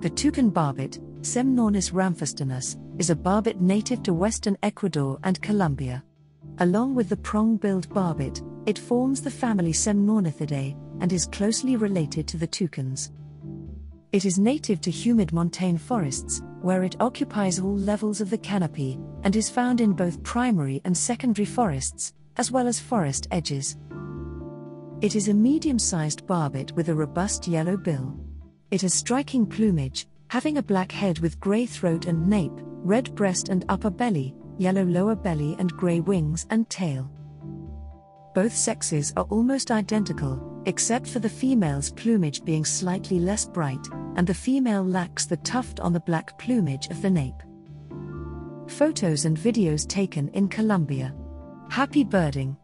The toucan barbet, Semnornis ramphastinus, is a barbet native to western Ecuador and Colombia. Along with the prong-billed barbet, it forms the family Semnornithidae and is closely related to the toucans. It is native to humid montane forests, where it occupies all levels of the canopy, and is found in both primary and secondary forests, as well as forest edges. It is a medium sized barbet with a robust yellow bill. It has striking plumage, having a black head with grey throat and nape, red breast and upper belly, yellow lower belly, and grey wings and tail. Both sexes are almost identical, except for the female's plumage being slightly less bright, and the female lacks the tuft on the black plumage of the nape. Photos and videos taken in Colombia. Happy birding!